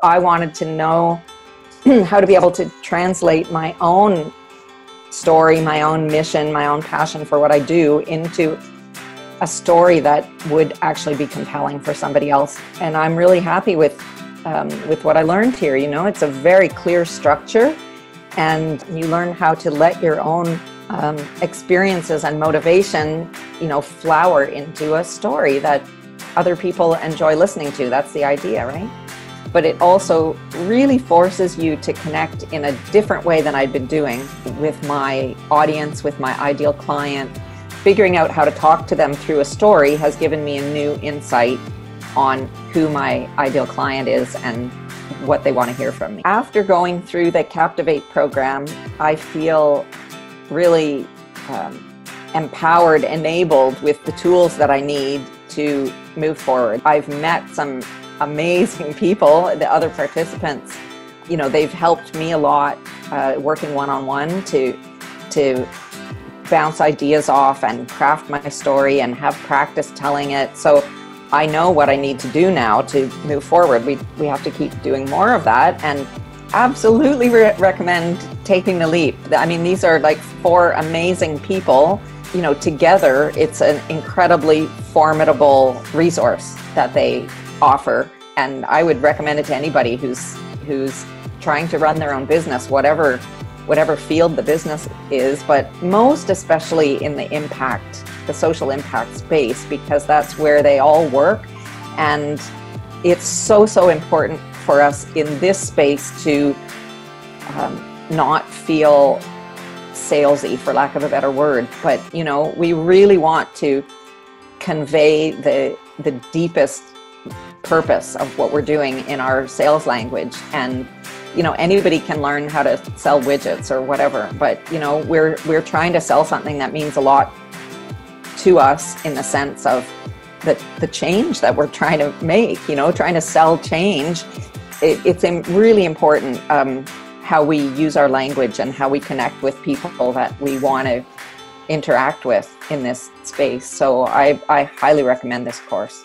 I wanted to know how to be able to translate my own story, my own mission, my own passion for what I do into a story that would actually be compelling for somebody else. And I'm really happy with um, with what I learned here. You know, it's a very clear structure, and you learn how to let your own um, experiences and motivation, you know, flower into a story that other people enjoy listening to. That's the idea, right? But it also really forces you to connect in a different way than I'd been doing with my audience, with my ideal client. Figuring out how to talk to them through a story has given me a new insight on who my ideal client is and what they want to hear from me. After going through the Captivate program, I feel really um, empowered, enabled with the tools that I need to move forward. I've met some amazing people, the other participants. You know, they've helped me a lot uh, working one on one to to bounce ideas off and craft my story and have practice telling it. So I know what I need to do now to move forward. We, we have to keep doing more of that and absolutely re- recommend taking the leap. I mean, these are like four amazing people. You know, together, it's an incredibly formidable resource that they offer. And I would recommend it to anybody who's who's trying to run their own business, whatever whatever field the business is, but most especially in the impact the social impact space because that's where they all work. And it's so, so important for us in this space to um, not feel salesy, for lack of a better word. But, you know, we really want to convey the, the deepest purpose of what we're doing in our sales language and you know anybody can learn how to sell widgets or whatever but you know we're we're trying to sell something that means a lot to us in the sense of the, the change that we're trying to make, you know, trying to sell change. It, it's really important um, how we use our language and how we connect with people that we want to interact with in this space. So I, I highly recommend this course.